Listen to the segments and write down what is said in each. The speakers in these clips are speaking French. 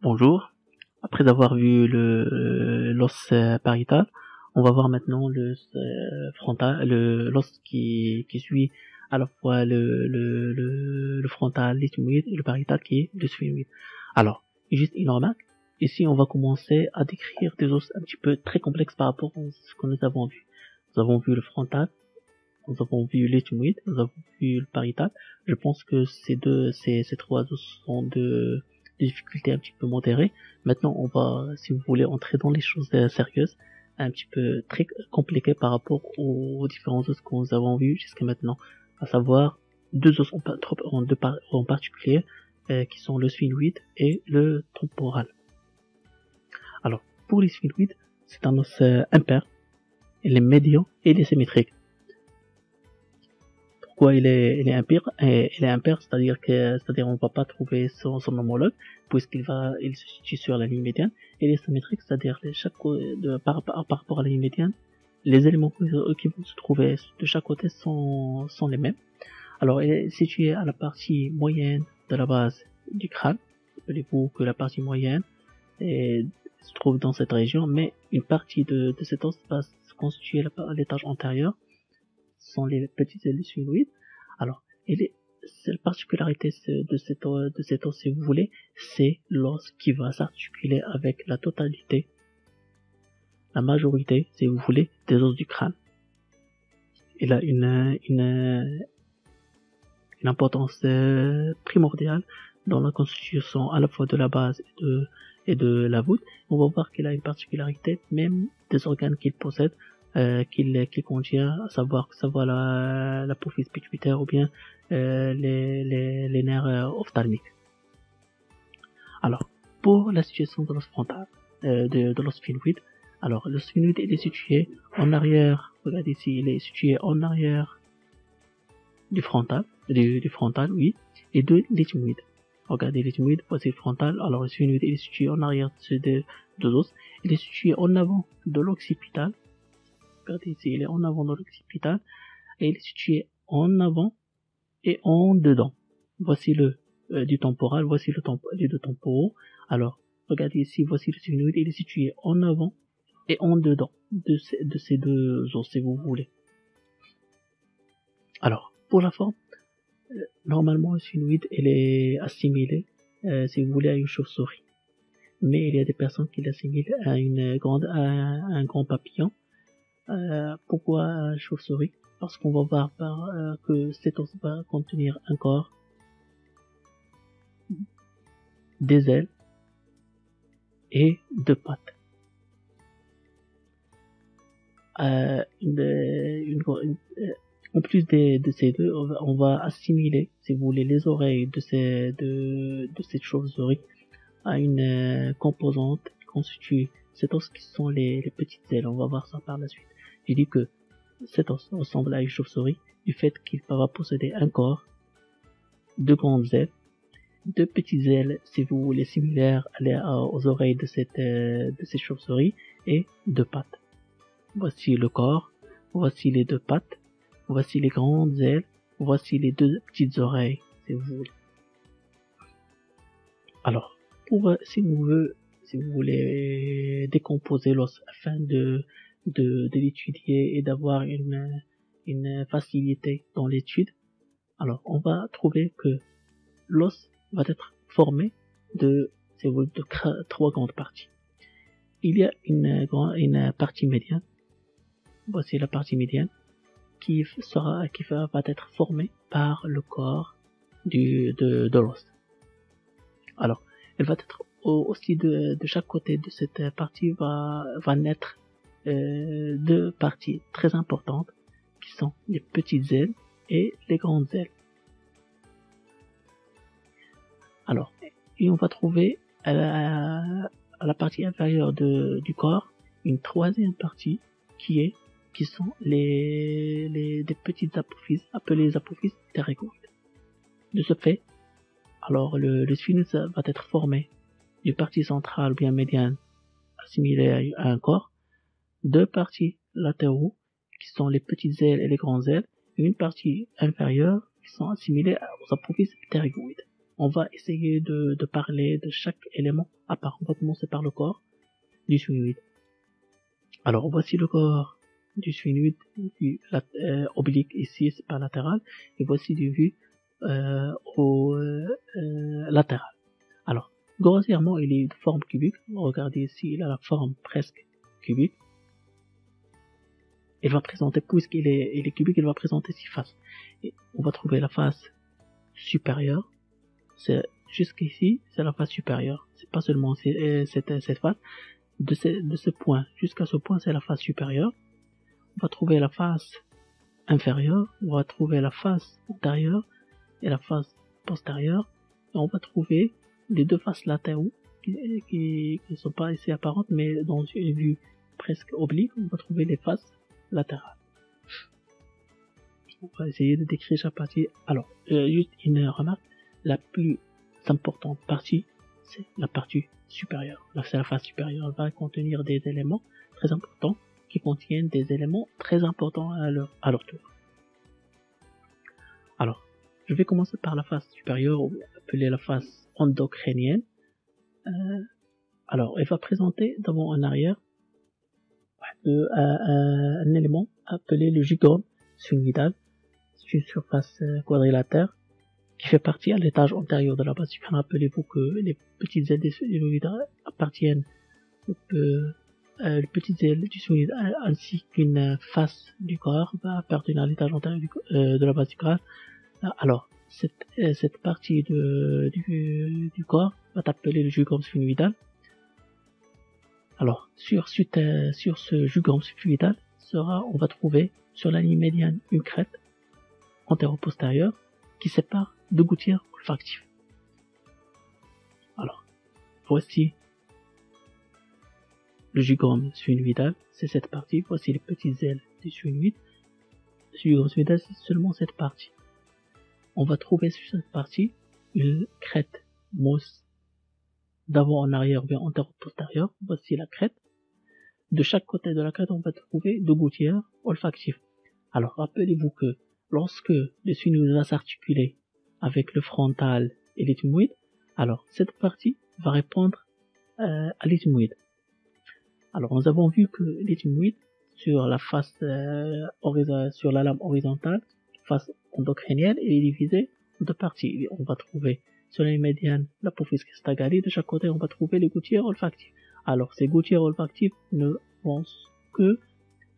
Bonjour. Après avoir vu le l'os euh, pariétal, on va voir maintenant le euh, frontal, le l'os qui qui suit à la fois le le le, le frontal, l'éthymoïde et le pariétal qui est le sphenoïde. Alors, juste une remarque. Ici, on va commencer à décrire des os un petit peu très complexes par rapport à ce que nous avons vu. Nous avons vu le frontal, nous avons vu l'éthymoïde, nous avons vu le pariétal. Je pense que ces deux, ces, ces trois os sont de difficultés un petit peu modérées. Maintenant, on va, si vous voulez, entrer dans les choses euh, sérieuses, un petit peu très compliquées par rapport aux différents os que nous avons vus jusqu'à maintenant, à savoir deux os en, en particulier, euh, qui sont le sphénoïde et le temporal. Alors, pour les sphénoïdes, c'est un os euh, impair, il est médian et il est symétrique pourquoi il est, il est impair, il est impair, c'est-à-dire que, c'est-à-dire on va pas trouver son, homologue, puisqu'il va, il se situe sur la ligne médiane, et est symétrique, c'est-à-dire chaque, de, par, rapport à la ligne médiane, les éléments qui vont se trouver de chaque côté sont, sont les mêmes. Alors, il est situé à la partie moyenne de la base du crâne. Rappelez-vous que la partie moyenne se trouve dans cette région, mais une partie de, de cet os va se constituer l'étage antérieur sont les petits sphenoïdes. Alors, et la particularité de cet, de cet os, si vous voulez, c'est l'os qui va s'articuler avec la totalité, la majorité, si vous voulez, des os du crâne. Il a une, une, une importance euh, primordiale dans la constitution à la fois de la base et de, et de la voûte. On va voir qu'il a une particularité, même des organes qu'il possède, euh, qu'il contient, à savoir que ça va la, la pituitaire ou bien euh, les, nerfs euh, ophtalmiques. Alors, pour la situation de l'os frontal, de, de l'os sphénoïde, alors le sphénoïde est situé en arrière, regardez ici, il est situé en arrière du frontal, du, frontal, oui, et de l'éthymoïde. Regardez l'éthymoïde, voici le frontal, alors le sphénoïde est situé en arrière de ces deux, deux os, il est situé en avant de l'occipital, regardez ici, il est en avant dans l'occipital et il est situé en avant et en dedans. Voici le euh, du temporal, voici le temp les deux. Alors, regardez ici, voici le sphenoïde, il est situé en avant et en dedans de ces, de ces deux os, si vous voulez. Alors, pour la forme, euh, normalement le sphenoïde, il est assimilé, euh, si vous voulez, à une chauve-souris. Mais il y a des personnes qui l'assimilent à une grande, à un grand papillon pourquoi chauve-souris? Parce qu'on va voir par, euh, que cet os va contenir un corps, des ailes et deux pattes. Euh, en plus de, de, ces deux, on va, assimiler, si vous voulez, les oreilles de, ces, de, de cette chauve-souris à une composante qui constitue cet os qui sont les, les petites ailes. On va voir ça par la suite. J'ai dit que cet os ressemble à une chauve-souris du fait qu'il va posséder un corps, deux grandes ailes, deux petites ailes, si vous voulez, similaires aux oreilles de cette, euh, de cette chauve-souris, et deux pattes. Voici le corps, voici les deux pattes, voici les grandes ailes, voici les deux petites oreilles, si vous voulez. Alors, pour, si vous voulez, si vous voulez décomposer l'os afin de de, l'étudier et d'avoir une, une facilité dans l'étude, alors on va trouver que l'os va être formé de, de trois grandes parties. Il y a une, une partie médiane, voici la partie médiane, qui sera, qui va, va être formée par le corps du, de, de l'os. Alors, elle va être aussi de, de chaque côté de cette partie va, va naître euh, deux parties très importantes qui sont les petites ailes et les grandes ailes. Alors, et on va trouver à la, partie inférieure du corps une troisième partie qui est qui sont les, les petites apophyses appelées apophyses ptérygoïdes. De ce fait, alors le, le sphinx va être formé d'une partie centrale bien médiane assimilée à un corps deux parties latéraux qui sont les petites ailes et les grandes ailes, et une partie inférieure qui sont assimilées aux apophyses ptérygoïdes. on va essayer de, de parler de chaque élément à part. On va commencer par le corps du sphénoïde. Alors voici le corps du sphénoïde du euh, oblique ici c'est pas latéral et voici du vue euh, au euh, euh, latéral. Alors grossièrement il est de forme cubique. Regardez ici il a la forme presque cubique. Il va présenter puisqu'il est, il est cubique il va présenter six faces. On va trouver la face supérieure. C'est jusqu'ici c'est la face supérieure. C'est pas seulement cette, cette face de ce, de ce point jusqu'à ce point, c'est la face supérieure. On va trouver la face inférieure, on va trouver la face antérieure et la face postérieure. Et on va trouver les deux faces latérales qui ne sont pas ici apparentes, mais dans une vue presque oblique, on va trouver les faces latérales. On va essayer de décrire chaque partie. Alors, euh, juste une remarque, la plus importante partie, c'est la partie supérieure. La face supérieure va contenir des éléments très importants qui contiennent des éléments très importants à leur, à leur tour. Alors, je vais commencer par la face supérieure, appelée la face endocrinienne. Euh, alors, elle va présenter d'avant en arrière de, un élément appelé le gigome sphénoïdal. C'est une surface euh, quadrilatère qui fait partie à l'étage antérieur de la base Rappelez-vous que les petites ailes des sphénoïdes appartiennent aux euh, les petites ailes du sphénoïde ainsi qu'une face du corps va appartenir à l'étage antérieur euh, de la base du crâne. Alors, cette, euh, cette partie de, du, du corps va s'appeler le jugum sphénoïdal. Alors, sur, ce jugum sphénoïdal, sera, on va trouver sur la ligne médiane une crête antéro-postérieure qui sépare deux gouttières olfactives. Alors, voici le jugum sphénoïdal, c'est cette partie. Voici les petites ailes du sphénoïde. Le jugum sphénoïdal, c'est seulement cette partie. On va trouver sur cette partie une crête mousse d'avant en arrière bien antéro-postérieur. Voici la crête. De chaque côté de la crête, on va trouver deux gouttières olfactives. Alors, rappelez-vous que lorsque le sphénoïde va s'articuler avec le frontal et l'éthymoïde, alors cette partie va répondre euh, à l'éthymoïde. Alors nous avons vu que l'éthymoïde sur la face euh, sur la lame horizontale, face endocrinienne, est divisé en deux parties. On va trouver sur les médianes l'apophyse cristagalli, de chaque côté on va trouver les gouttières olfactives. Alors ces gouttières olfactives ne vont que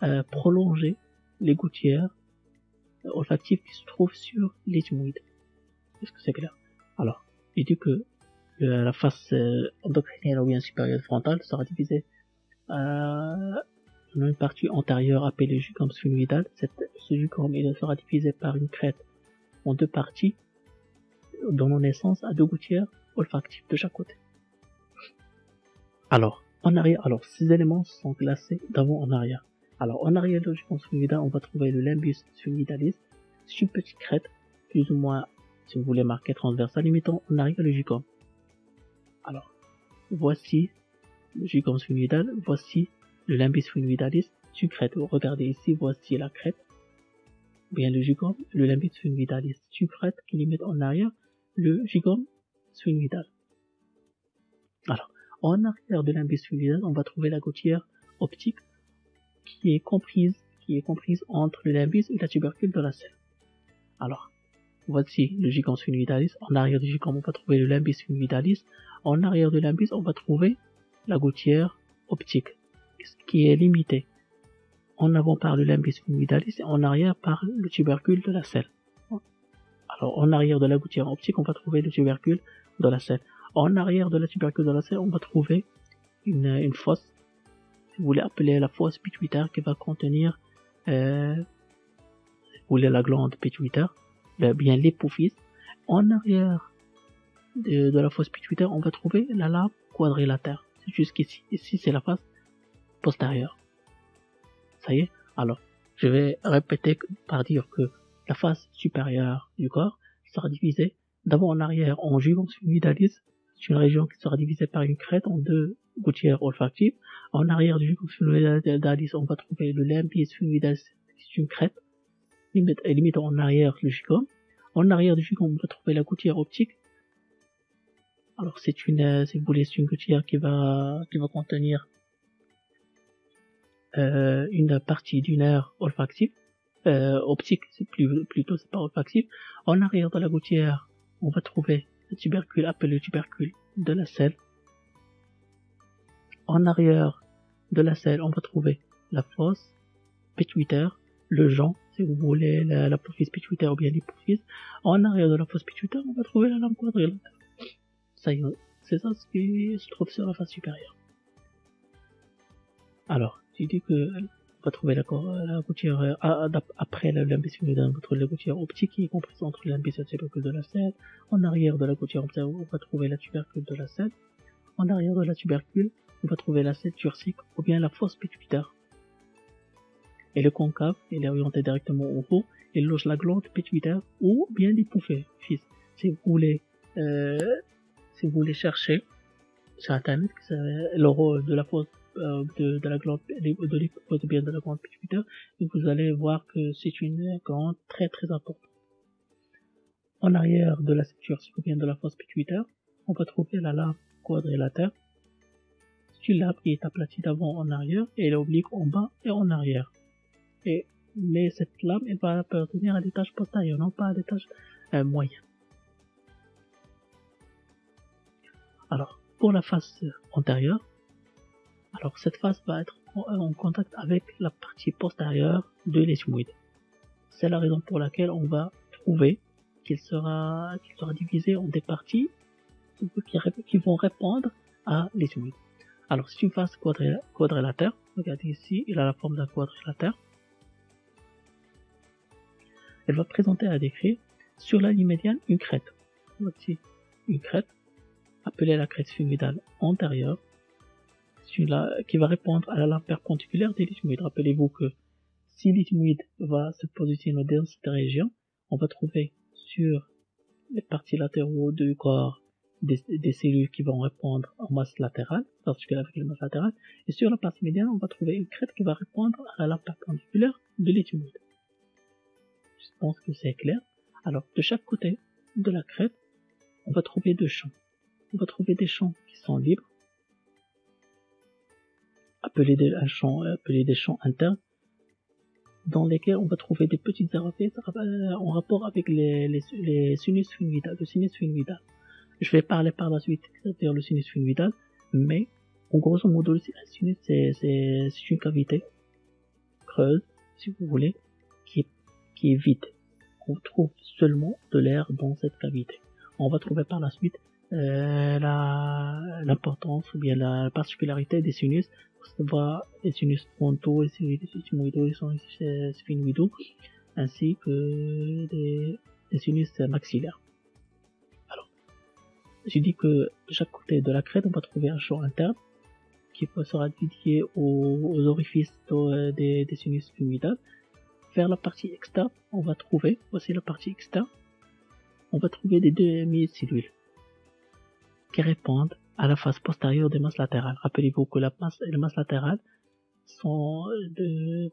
euh, prolonger les gouttières olfactives qui se trouvent sur l'éthymoïde. Est-ce que c'est clair? Alors, il dit que la face euh, endocrinienne ou bien supérieure frontale sera divisée euh, en une partie antérieure appelée jugum sphénoïdal. Cette, ce jugum il sera divisé par une crête en deux parties, donnant naissance à deux gouttières olfactives de chaque côté. Alors, en arrière, alors ces éléments sont classés d'avant en arrière. Alors en arrière du jugum sphénoïdal, on va trouver le limbus sphénoïdalis. C'est une petite crête, plus ou moins si vous voulez marquer transversal, limitant en arrière le jugum. Alors, voici le jugum sphénoïdal, voici le limbus sphénoïdalis, une crête. Regardez ici, voici la crête. Bien le jugum, le limbus sphénoïdalis, une crête qui limite en arrière le jugum sphénoïdal. Alors, en arrière de limbus sphénoïdal, on va trouver la gouttière optique qui est comprise, qui est comprise entre le limbus et la tubercule de la selle. Alors, Voici le gigant sphénoïdalis. En arrière du gigant, on va trouver le limbus sphénoïdalis. En arrière de limbus, on va trouver la gouttière optique, qui est limitée en avant par le limbus sphénoïdalis et en arrière par le tubercule de la selle. Alors, en arrière de la gouttière optique, on va trouver le tubercule de la selle. En arrière de la tubercule de la selle, on va trouver une, une fosse, si vous voulez appeler la fosse pituitaire, qui va contenir, euh, vous voulez, la glande pituitaire bien l'épophyse. En arrière de, la fosse pituitaire, on va trouver la lame quadrilatère. C'est jusqu'ici. Ici, c'est la face postérieure. Ça y est? Alors, je vais répéter par dire que la face supérieure du corps sera divisée d'avant en arrière en jugum sphénoïdalis. C'est une région qui sera divisée par une crête en deux gouttières olfactives. En arrière du jugum sphénoïdalis, on va trouver le limbis sphénoïdalis, c'est une crête limite en arrière le jugum. En arrière du jugum, on va trouver la gouttière optique Alors c'est une, si vous voulez, c'est une gouttière qui va, qui va contenir euh, une partie d'une aire olfactive, euh, optique, c'est plus, plutôt c'est pas olfactif. En arrière de la gouttière, on va trouver le tubercule appelé le tubercule de la selle. En arrière de la selle, on va trouver la fosse pituitaire, le Jean, si vous voulez, la, la pituitaire ou bien l'hypophyse. En arrière de la fosse pituitaire, on va trouver la lame quadrilatère. Ça y est, c'est ça ce qui se trouve sur la face supérieure. Alors, tu dis que on va trouver la, la gouttière euh, après la on va trouver la gouttière optique qui est comprise entre l'imbus et le tubercule de la selle. En arrière de la gouttière on va trouver la tubercule de la selle. En arrière de la tubercule, on va trouver la selle turcique ou bien la fosse pituitaire. Et le concave, il est orienté directement au haut, il loge la glande pituitaire ou bien l'hypophyse. Si vous voulez, euh, si vous voulez chercher sur internet le rôle de la fosse euh, de, la glande de bien de la glande pituitaire, vous allez voir que c'est une glande très très importante. En arrière de la ou bien de la fosse pituitaire, on va trouver la lame quadrilatère tu lame qui est aplatie d'avant en arrière et l'oblique en bas et en arrière. Et, mais cette lame, elle va appartenir à des tâches postérieures, non pas à des tâches euh, moyennes. Alors, pour la face antérieure, alors cette face va être en, contact avec la partie postérieure de l'ethmoïde. C'est la raison pour laquelle on va trouver qu'il sera, divisé en des parties qui, vont répondre à l'ethmoïde. Alors, c'est une face quadrilatère. Regardez ici, il a la forme d'un quadrilatère. Elle va présenter à décrire sur la ligne médiane une crête. Voici une crête, appelée la crête sphygmoïdale antérieure, qui va répondre à la lame perpendiculaire des lithmoïdes. Rappelez-vous que si l'ithmoïde va se positionner dans cette région, on va trouver sur les parties latéraux du corps des, cellules qui vont répondre en masse latérale, avec la masse latérale, et sur la partie médiane, on va trouver une crête qui va répondre à la perpendiculaire de l'étymologie. Je pense que c'est clair. Alors, de chaque côté de la crête, on va trouver deux champs. On va trouver des champs qui sont libres, appelés des, champs, appelés des champs internes, dans lesquels on va trouver des petites orifices euh, en rapport avec les, les, les sinus le sinus funguidal. Je vais parler par la suite, c'est-à-dire le sinus funvital, mais en grosso modo, le sinus, c'est une cavité creuse, si vous voulez, qui est, qui est vide. On trouve seulement de l'air dans cette cavité. On va trouver par la suite euh, l'importance ou bien la particularité des sinus, va sinus les sinus sigmoïdaux, les sinus sphénoïdaux, ainsi que des, des sinus maxillaires. J'ai dit que chaque côté de la crête, on va trouver un champ interne qui sera dédié aux, orifices euh, des, sinus fluidales. Vers la partie externe, on va trouver, voici la partie externe, on va trouver des demi-cellules qui répondent à la face postérieure des masses latérales. Rappelez-vous que la masse, la masse latérale sont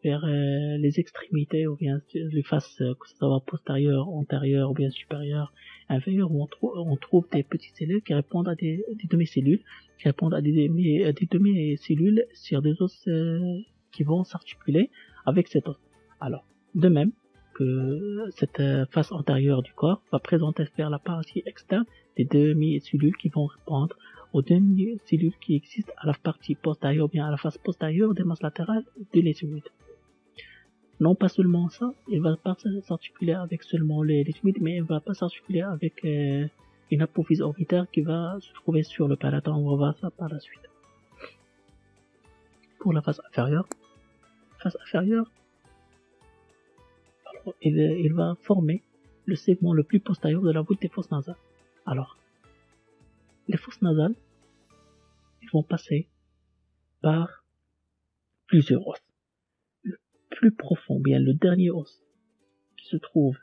vers euh, les extrémités ou bien les faces, euh, que ce soit postérieures, antérieures ou bien supérieures, inférieures, où on, trouve des petites cellules qui répondent à des, demi-cellules, qui répondent à des, demi-cellules sur des os euh, qui vont s'articuler avec cet os. Alors, de même que cette face antérieure du corps va présenter vers la partie externe des demi-cellules qui vont répondre aux demi-cellules qui existent à la partie postérieure bien à la face postérieure des masses latérales de l'ethmoïde. Non pas seulement ça, il va pas s'articuler avec seulement les mais il va pas s'articuler avec euh, une apophyse orbitaire qui va se trouver sur le palatin. On va voir ça par la suite. Pour la face inférieure, face inférieure, il, il va former le segment le plus postérieur de la voûte des fosses nasales. Alors, les fosses nasales, vont passer par plusieurs os. Le plus profond, bien le dernier os qui se trouve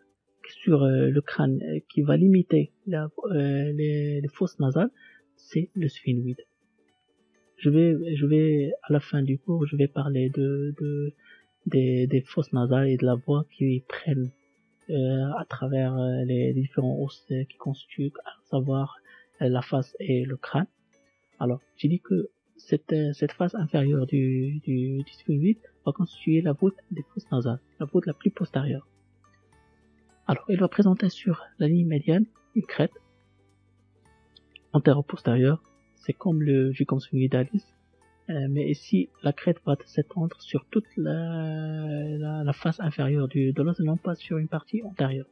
sur euh, le crâne, euh, qui va limiter euh, les, fosses nasales, c'est le sphénoïde. Je vais, je vais, à la fin du cours, je vais parler de, de des, des fosses nasales et de la voix qui prennent à travers les différents os qui constituent, à savoir la face et le crâne. Alors, j'ai dit que cette, cette face inférieure du, du, du sphénoïde va constituer la voûte des fosses nasales, la voûte la plus postérieure. Alors, elle va présenter sur la ligne médiane une crête antéro-postérieure. C'est comme le sphénoïdalis, euh, mais ici la crête va s'étendre sur toute la, la, face inférieure du, de l'os et non pas sur une partie antérieure.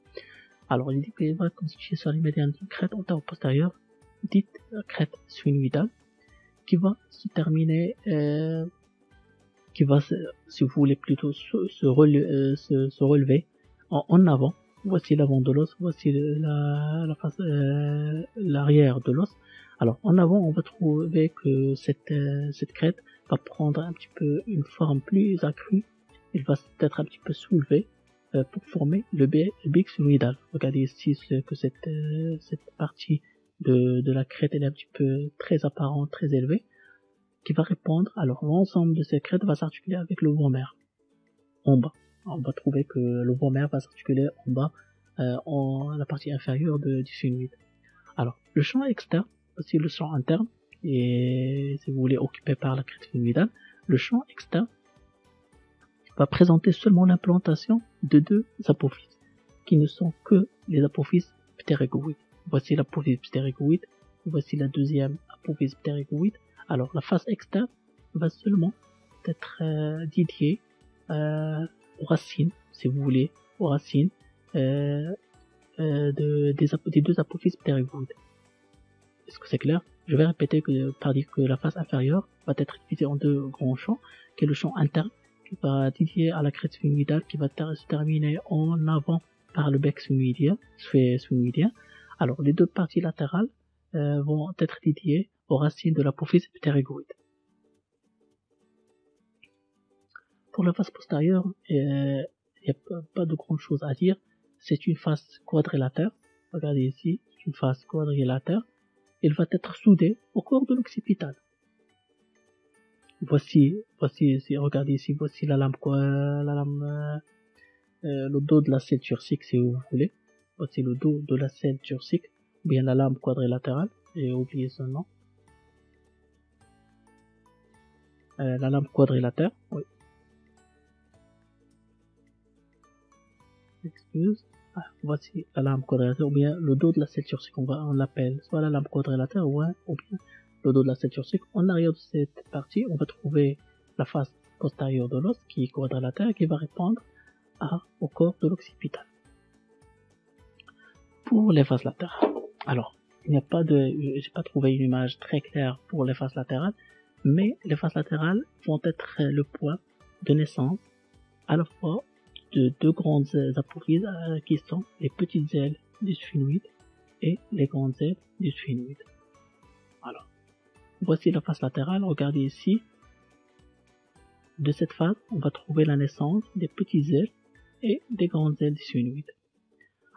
Alors, il dit qu'elle va constituer sur la ligne médiane une crête antéro-postérieure, dite crête sphénoïdale, qui va se terminer, euh, qui va, si vous voulez plutôt se, se, euh, se relever en, en avant voici l'avant de l'os, voici la, face, euh, l'arrière de l'os. Alors en avant, on va trouver que cette, euh, cette crête va prendre un petit peu une forme plus accrue. Il va être un petit peu soulevé euh, pour former le, bec sphénoïdal. Regardez ici que cette, cette partie de, la crête est un petit peu très apparente, très élevée, qui va répondre. Alors l'ensemble de ces crêtes va s'articuler avec le vomère en bas on va trouver que le vomer va s'articuler en bas, euh, en la partie inférieure du phénoïde. Alors, le champ externe, aussi le champ interne, et si vous voulez occupé par la crête phénoïdale, le champ externe va présenter seulement l'implantation de deux apophyses, qui ne sont que les apophyses ptérygoïdes. Voici l'apophyse ptérygoïde, voici la deuxième apophyse ptérygoïde. Alors, la face externe va seulement être euh, dédiée euh, aux racines, si vous voulez, aux racines euh, de, des, deux apophyses ptérygoïdes. Est-ce que c'est clair? Je vais répéter que que la face inférieure va être divisée en deux grands champs, qui est le champ interne, qui va dédié à la crête sphénoïdale, qui va se terminer en avant par le bec sphénoïdien. Alors les deux parties latérales euh, vont être dédiées aux racines de l'apophyse ptérygoïde. Pour la face postérieure, il n'y a pas de grand chose à dire. C'est une face quadrilatère. Regardez ici, une face quadrilatère. Elle va être soudée au corps de l'occipital. Voici, voici, regardez ici, voici la lame, la lame, euh, euh, le dos de la turcique, si vous voulez. Voici le dos de la selle turcique, ou bien la lame quadrilatérale. J'ai oublié son nom. Euh, la lame quadrilatère, oui. excuse. Ah, voici la lame quadrilatère ou bien le dos de la selle turcique, on, l'appelle soit la lame quadrilatère ou, bien le dos de la selle turcique. En arrière de cette partie, on va trouver la face postérieure de l'os qui est quadrilatère et qui va répondre au corps de l'occipital. Pour les faces latérales. Alors, il n'y a pas de, j'ai pas trouvé une image très claire pour les faces latérales, mais les faces latérales vont être le point de naissance à la fois de deux grandes apophyses euh, qui sont les petites ailes du sphénoïde et les grandes ailes du sphénoïde. Alors, voici la face latérale, regardez ici. De cette face, on va trouver la naissance des petites ailes et des grandes ailes du sphénoïde.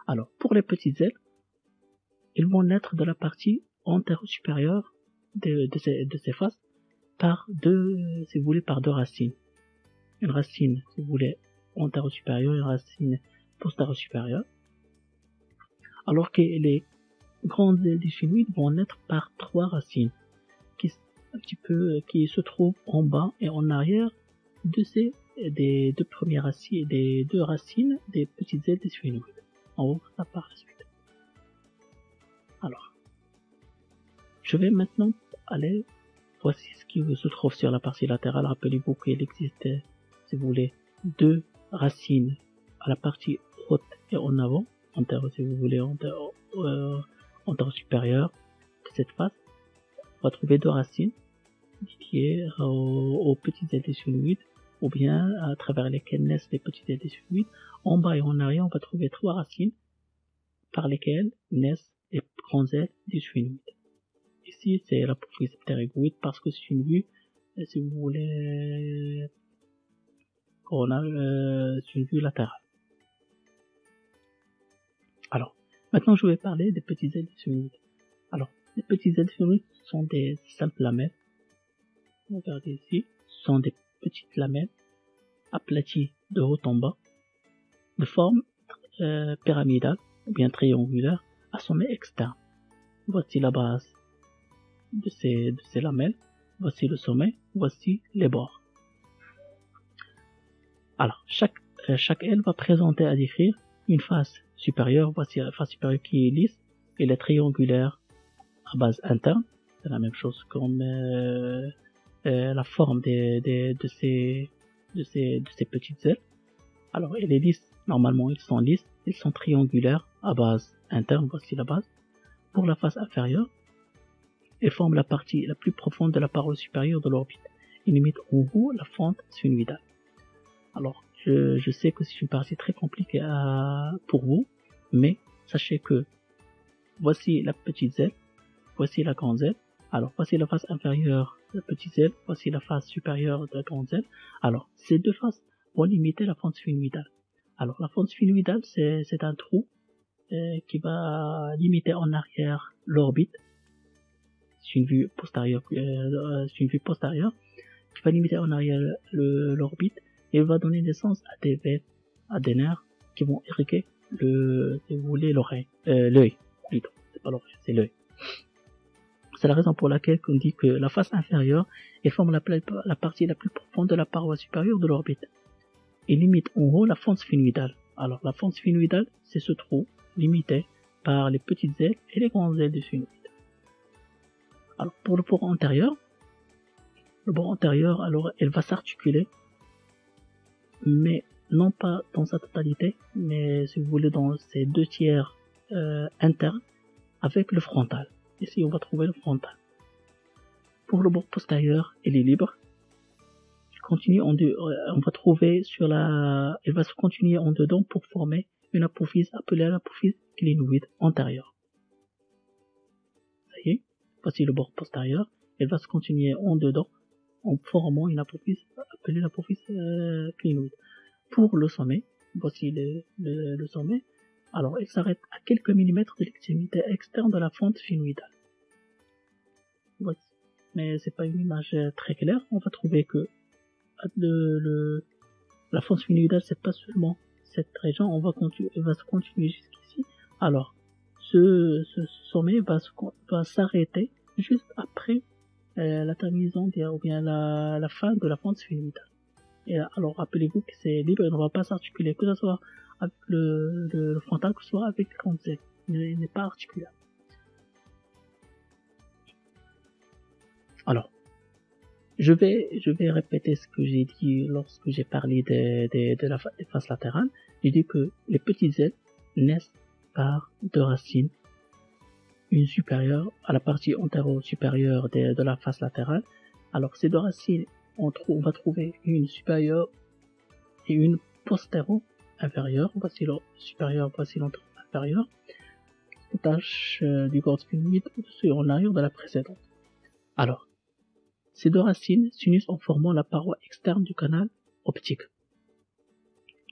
Alors, pour les petites ailes, ils vont naître de la partie antéro-supérieure de, de, ces, faces par deux, si vous voulez, par deux racines. Une racine, si vous voulez, antéro-supérieure et racine postéro-supérieure. Alors que les grandes ailes des phénoïdes vont naître par trois racines qui, se trouvent en bas et en arrière de ces des deux premières racines, des deux racines des petites ailes des phénoïdes. On va ça par la suite. Alors, je vais maintenant aller, voici ce qui se trouve sur la partie latérale. Rappelez-vous qu'il existe, si vous voulez, deux racines à la partie haute et en avant, antérieur si vous voulez, antérieur, euh, supérieur de cette face, on va trouver deux racines dédiées aux, aux petites ailes des ou bien à travers lesquelles naissent les petites ailes des En bas et en arrière, on va trouver trois racines par lesquelles naissent les grandes ailes des Ici, c'est la ptérygoïde parce que c'est une vue, si vous voulez, on a euh, une vue latérale. Alors, maintenant je vais parler des petits ailes sphénoïdes. Alors, les petits ailes sphénoïdes sont des simples lamelles. Regardez ici, sont des petites lamelles aplaties de haut en bas, de forme euh, pyramidale ou bien triangulaire à sommet externe. voici la base de ces, lamelles, voici le sommet, voici les bords. Alors, chaque, euh, chaque aile va présenter à décrire une face supérieure, voici la face supérieure qui est lisse, et est triangulaire à base interne. C'est la même chose comme euh, euh, la forme de, ces, petites ailes. Alors, elle est lisse, normalement ils sont lisses, ils sont triangulaires à base interne, voici la base. Pour la face inférieure, elle forme la partie la plus profonde de la paroi supérieure de l'orbite et limite en haut la fente sphénoïdale. Alors, je, sais que c'est une partie très compliquée pour vous, mais sachez que voici la petite aile, voici la grande aile. Alors, voici la face inférieure la petite aile, voici la face supérieure de la grande aile. Alors, ces deux faces vont limiter la fente sphénoïdale. Alors, la fente sphénoïdale, c'est un trou euh, qui va limiter en arrière l'orbite. C'est une vue postérieure, euh, c'est une vue postérieure qui va limiter en arrière l'orbite et va donner naissance à des veines, à des nerfs qui vont irriguer le, si vous voulez, l'oreille, euh, l'œil. C'est pas l'oreille, c'est l'œil. C'est la raison pour laquelle on dit que la face inférieure forme la, partie la plus profonde de la paroi supérieure de l'orbite et limite en haut la fente sphénoïdale. Alors la fente sphénoïdale, c'est ce trou limité par les petites ailes et les grandes ailes du sphénoïde. Alors pour le port antérieur, le bord antérieur, alors elle va s'articuler mais non pas dans sa totalité, mais si vous voulez dans ses deux tiers euh, internes avec le frontal. Ici, on va trouver le frontal. Pour le bord postérieur, il est libre. Il continue euh, on va trouver sur la, il va se continuer en dedans pour former une apophyse appelée l'apophyse clinoïde antérieure. Ça y est, voici le bord postérieur. Il va se continuer en dedans en formant une apophyse appelée l'apophyse euh, clinoïde. Pour le sommet, voici le, sommet. Alors, il s'arrête à quelques millimètres de l'extrémité externe de la fente sphénoïdale. Voici. Mais c'est pas une image euh, très claire. On va trouver que le la fente sphénoïdale, c'est pas seulement cette région. On va va se continuer jusqu'ici. Alors, ce, sommet va, s'arrêter juste après euh, la terminaison ou bien la, fin de la fente sphénoïdale. Et alors rappelez-vous que c'est libre et ne va pas s'articuler, que ce soit avec le, le, frontal, soit avec le grand Il n'est pas articulable. Alors, je vais, je vais répéter ce que j'ai dit lorsque j'ai parlé de, de, de la des faces latérales. J'ai dit que les petites ailes naissent par deux racines une supérieure à la partie antéro-supérieure de, de, la face latérale. Alors ces deux racines, on, on va trouver une supérieure et une postéro-inférieure. Voici le supérieur, voici l'antéro-inférieur. Tâche euh, du corps sphénoïde au-dessus et en arrière de la précédente. Alors, ces deux racines s'unissent en formant la paroi externe du canal optique.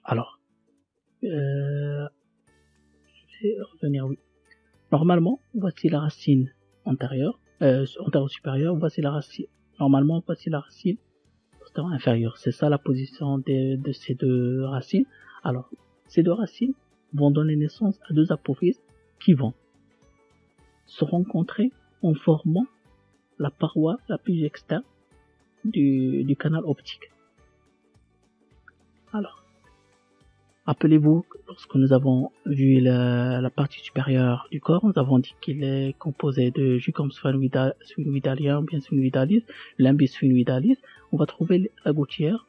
Alors, euh, je vais revenir, oui. Normalement, voici la racine antérieure, euh, antérieure supérieure, voici la racine. Normalement, voici la racine inférieure. C'est ça la position de, ces deux racines. Alors, ces deux racines vont donner naissance à deux apophyses qui vont se rencontrer en formant la paroi la plus externe du, canal optique. Alors, Rappelez-vous, lorsque nous avons vu la, partie supérieure du corps, nous avons dit qu'il est composé de sphénoïdalien ou bien sphénoïdalis, l'imbus. On va trouver la gouttière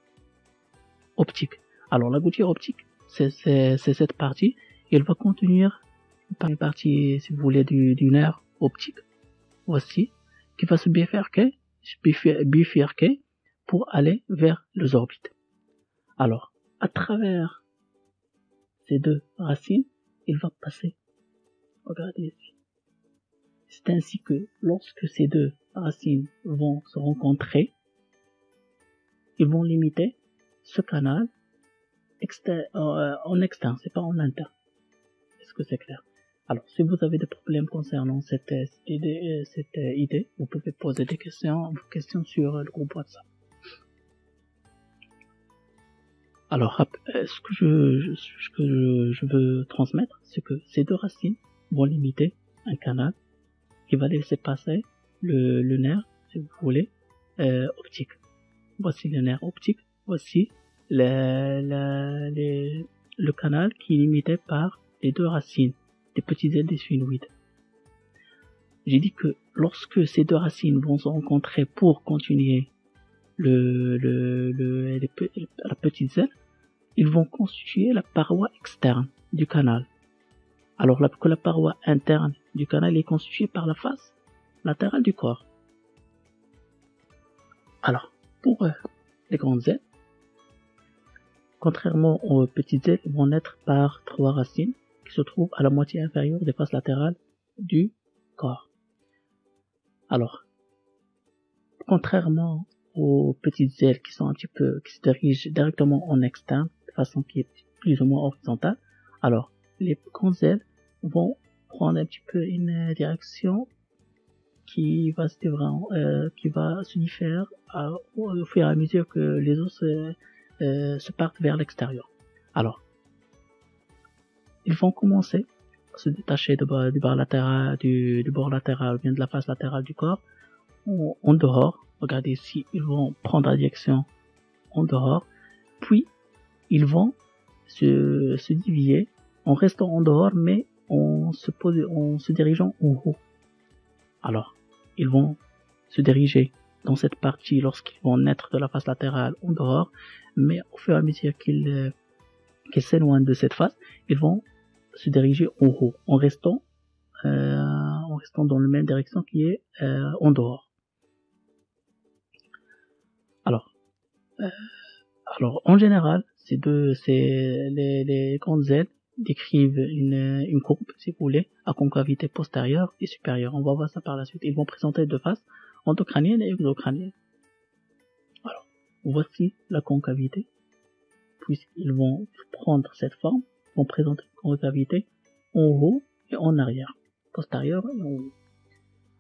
optique. Alors la gouttière optique, c'est cette partie. Elle va contenir une partie, si vous voulez, du, nerf optique. Voici, qui va se bifurquer, bifurquer pour aller vers les orbites. Alors, à travers ces deux racines, il va passer. Regardez ici. C'est ainsi que lorsque ces deux racines vont se rencontrer, ils vont limiter ce canal euh, en externe, c'est pas en interne. Est-ce que c'est clair? Alors, si vous avez des problèmes concernant cette, idée, cette idée, vous pouvez poser des questions, sur le groupe WhatsApp. Alors, euh, ce que je, ce que je veux transmettre, c'est que ces deux racines vont limiter un canal qui va laisser passer le, nerf, si vous voulez, euh, optique. Voici le nerf optique. Voici le, le, le canal qui est limité par les deux racines des petites ailes des sphénoïdes. J'ai dit que lorsque ces deux racines vont se rencontrer pour continuer le, le, le, la petite aile, ils vont constituer la paroi externe du canal. Alors que la paroi interne du canal est constituée par la face latérale du corps. Alors, pour euh, les grandes ailes, contrairement aux petites ailes, vont naître par trois racines qui se trouvent à la moitié inférieure des faces latérales du corps. Alors, contrairement aux petites ailes qui sont un petit peu, qui se dirigent directement en externe, de façon qui est plus ou moins horizontale, alors, les grandes ailes vont prendre un petit peu une direction qui va se euh, qui va au fur et à mesure que les os euh, se partent vers l'extérieur. Alors, ils vont commencer à se détacher du bord latéral, du, bord latéral, bien de la face latérale du corps, en, dehors. Regardez ici, ils vont prendre la direction en dehors, puis ils vont se, se diviser en restant en dehors, mais en se, pose, en se dirigeant en haut. Alors, ils vont se diriger dans cette partie lorsqu'ils vont naître de la face latérale en dehors, mais au fur et à mesure qu'ils euh, qu'ils s'éloignent de cette face, ils vont se diriger en haut, en restant, euh, en restant dans la même direction qui est euh, en dehors. Alors, alors en général, ces deux, c'est les, les grandes ailes décrivent une, une courbe, si vous voulez, à concavité postérieure et supérieure. On va voir ça par la suite. Ils vont présenter deux faces, endocrânienne et exocrânienne. Alors, voici la concavité, puisqu'ils vont prendre cette forme vont présenter une concavité en haut et en arrière, postérieur et en haut.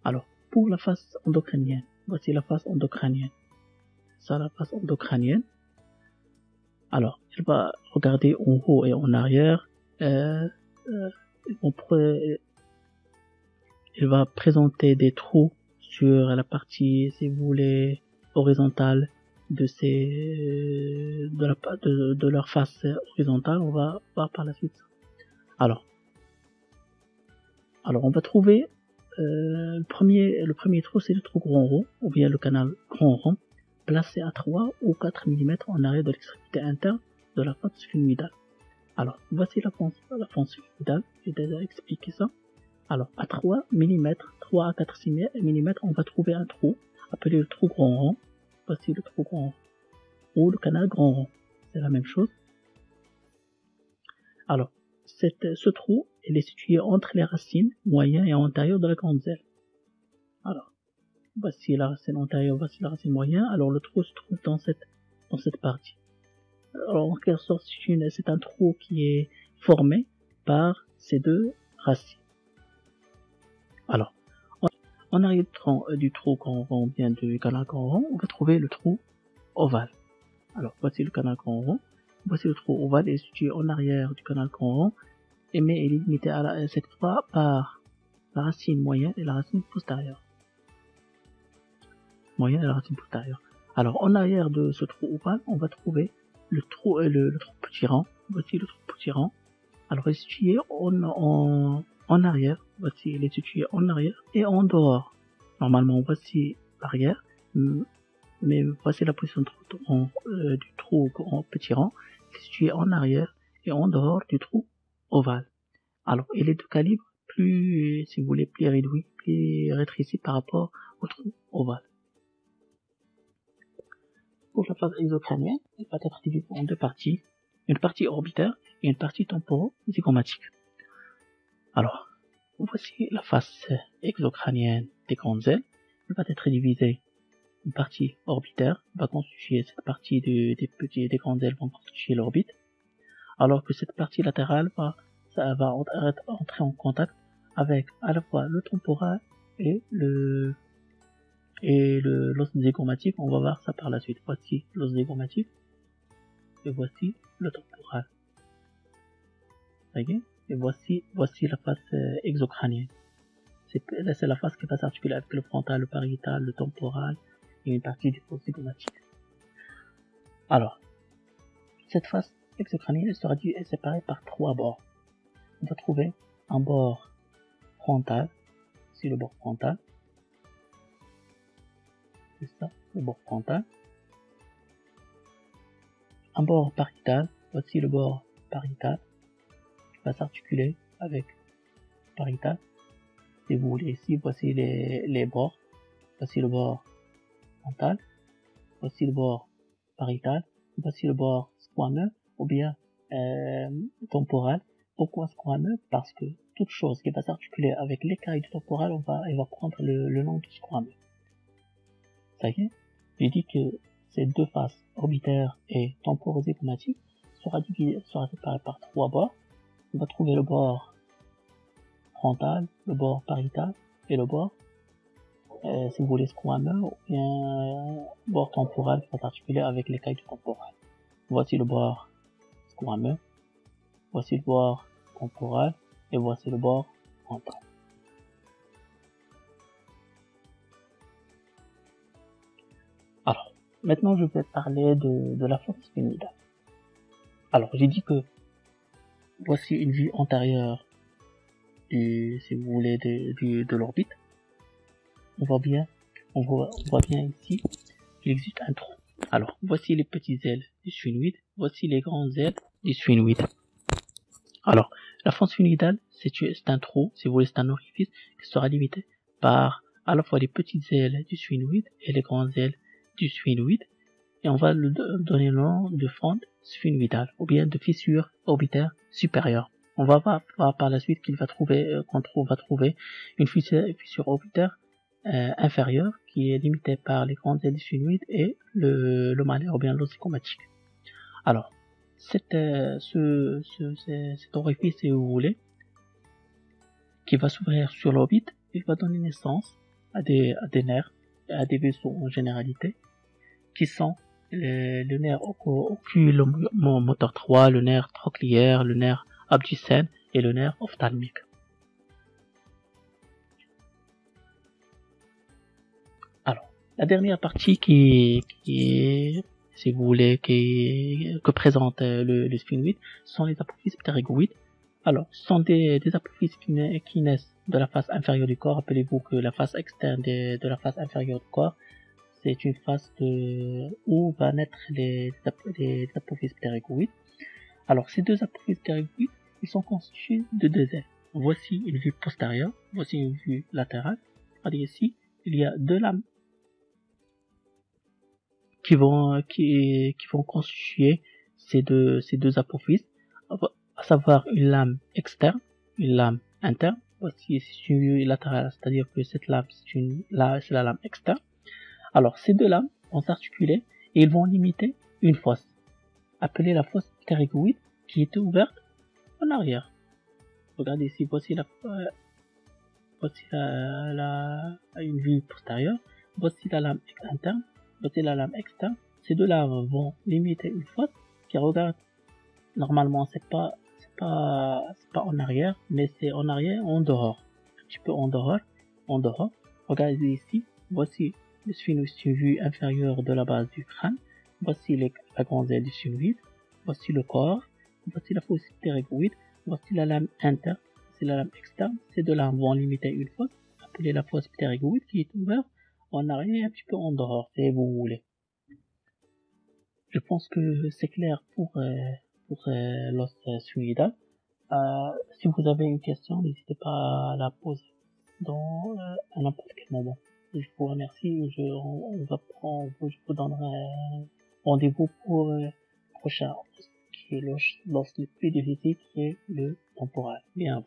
Alors, pour la face endocrânienne, voici la face endocrânienne. Ça, la face endocrânienne. Alors, elle va regarder en haut et en arrière. Euh, euh, il va présenter des trous sur la partie, si vous voulez, horizontale de ces de, la, leur face horizontale. On va voir par la suite. Alors, alors on va trouver euh, le premier le premier trou, c'est le trou grand rond ou bien le canal grand rond placé à 3 ou 4 mm en arrière de l'extrémité interne de la face sphénoïdale. Alors, voici la fonction, la j'ai déjà expliqué ça. Alors, à 3 mm, 3 à 4 mm, on va trouver un trou appelé le trou grand rond voici le trou grand ou le canal grand rond. C'est la même chose. Alors, ce trou, il est situé entre les racines moyennes et antérieures de la grande aile. Alors, voici la racine antérieure, voici la racine moyenne. Alors, le trou se trouve dans cette, dans cette partie. Alors, en quelque sorte, c'est un trou qui est formé par ces deux racines. Alors, en arrière du trou grand rond, bien du canal grand rond, on va trouver le trou ovale. Alors, voici le canal grand rond. Voici le trou ovale, est situé en arrière du canal grand rond, et mais il est limité à la, cette fois par la racine moyenne et la racine postérieure. Moyenne et la racine postérieure. Alors, en arrière de ce trou ovale, on va trouver le trou, euh, le, trou petit rang. Voici le trou petit rang. Alors, est situé en, en arrière. Voici, est situé en arrière et en dehors. Normalement, voici l'arrière, mais voici la position euh, du trou en petit rang, situé en arrière et en dehors du trou ovale. Alors, il est de calibre plus, si vous voulez, plus réduit, plus rétréci par rapport au trou ovale. Pour la phase exocrânienne, il va être divisé en deux parties, une partie orbitaire et une partie temporo-zygomatique. Alors, voici la face exocrânienne des grandes ailes. Elle va être divisée. Une partie orbitaire va constituer cette partie des petits des grandes ailes vont constituer l'orbite, alors que cette partie latérale va, ça va entrer en contact avec à la fois le temporal et le et le l'os zygomatique. On va voir ça par la suite. Voici l'os zygomatique et voici le temporal. Et voici, voici la face euh, exocrânienne. c'est la face qui va s'articuler avec le frontal, le parietal, le temporal et une partie du foie zygomatique. Alors, cette face exocrânienne sera séparée par trois bords. On va trouver un bord frontal, c'est le bord frontal. C'est ça, le bord frontal. Un bord parietal, voici le bord parietal, qui va s'articuler avec parietal. Si vous voulez ici, voici les, les bords. Voici le bord frontal. Voici le bord parietal. Voici le bord squameux ou bien euh, temporal. Pourquoi squameux? Parce que toute chose qui va s'articuler avec l'écaille du temporal, on va, elle va prendre le, le nom du squameux. Ça y est J'ai dit que ces deux faces, orbitaire et temporosépomatiques, sera divisé, sera séparé par trois bords. On va trouver le bord frontal, le bord parietal et le bord, euh, si vous voulez, squameux ou bien euh, bord temporal qui va s'articuler avec l'écaille du temporal. Voici le bord squameux, voici le bord temporal et voici le bord frontal. Alors, maintenant je vais parler de, la force sphénoïdale. Alors, j'ai dit que voici une vue antérieure du, si vous voulez, de, l'orbite. On voit bien, on voit, bien ici qu'il existe un trou. Alors, voici les petites ailes du sphénoïde, voici les grandes ailes du sphénoïde. Alors, la force sphénoïdale, c'est un trou, si vous voulez, c'est un orifice qui sera limité par à la fois les petites ailes du sphénoïde et les grandes ailes du sphénoïde. Et on va lui donner le nom de fente sphénoïdale ou bien de fissure orbitaire On va voir, par la suite qu'il va trouver, euh, qu'on va trouver une fissure, fissure orbitaire euh, inférieure qui est limitée par les grandes ailes sphénoïde et le, le malaire ou bien. Alors, cette, euh, ce, ce, cet orifice, si vous voulez, qui va s'ouvrir sur l'orbite, il va donner naissance à des, à des nerfs, à des vaisseaux en généralité, qui sont le, le nerf oculomoteur 3, le nerf trochléaire, le nerf abducens et le nerf ophtalmique. Alors, la dernière partie qui, qui si vous voulez, que présente le, le sphénoïde sont les apophyses ptérygoïdes. Alors, ce sont des, apophyses qui, qui, naissent de la face inférieure du corps. Rappelez-vous que la face externe de, de la face inférieure du corps, c'est une face de, où va naître les, les apophyses ptérygoïdes. Alors, ces deux apophyses ptérygoïdes, ils sont constitués de deux ailes. Voici une vue postérieure, voici une vue latérale. Regardez ici, il y a deux lames qui vont, qui, qui vont constituer ces deux, ces deux apophyses, à savoir une lame externe, une lame interne. Voici une vue latérale, c'est-à-dire que cette lame, c'est là, c'est la lame externe. Alors, ces deux lames vont s'articuler et ils vont limiter une fosse, appelée la fosse ptérygoïde, qui était ouverte en arrière. Regardez ici, voici la, euh, voici la, la, une vue postérieure, voici la lame interne, voici la lame externe. Ces deux lames vont limiter une fosse qui regarde, normalement c'est pas, c'est pas, pas en arrière, mais c'est en arrière, en dehors. Un petit peu en dehors, en dehors. Regardez ici, voici le sphinx une vue inférieure de la base du crâne. Voici les, la grande aile du sphénoïde. Voici le corps voici la fosse ptérygoïde, voici la lame interne, c'est la lame externe. Ces deux lames vont limiter une fosse, appelée la fosse ptérygoïde, qui est ouverte en arrière un petit peu en dehors, si vous voulez. Je pense que c'est clair pour, euh, pour euh, l'os. Euh, si vous avez une question, n'hésitez pas à la poser dans euh, à n'importe quel moment. Je vous remercie. Je, on, va prendre, je vous donnerai rendez-vous pour le prochain qui est le plus difficile qui est le temporal. Bien.